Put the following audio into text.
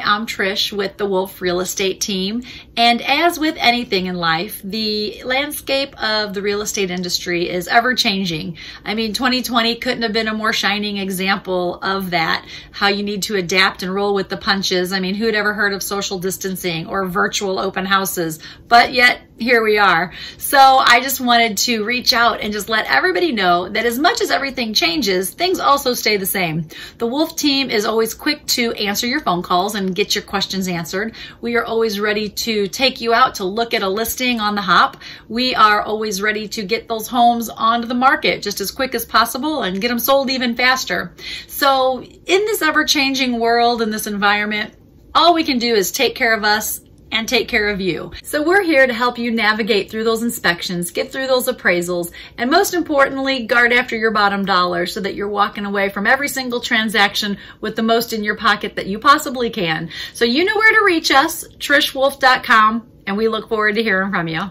I'm Trish with the Wolf Real Estate Team. And as with anything in life, the landscape of the real estate industry is ever changing. I mean, 2020 couldn't have been a more shining example of that, how you need to adapt and roll with the punches. I mean, who'd ever heard of social distancing or virtual open houses? But yet, here we are. So I just wanted to reach out and just let everybody know that as much as everything changes, things also stay the same. The Wolf team is always quick to answer your phone calls and get your questions answered. We are always ready to take you out to look at a listing on the hop. We are always ready to get those homes onto the market just as quick as possible and get them sold even faster. So in this ever changing world, in this environment, all we can do is take care of us and take care of you. So we're here to help you navigate through those inspections, get through those appraisals, and most importantly, guard after your bottom dollar so that you're walking away from every single transaction with the most in your pocket that you possibly can. So you know where to reach us, trishwolf.com, and we look forward to hearing from you.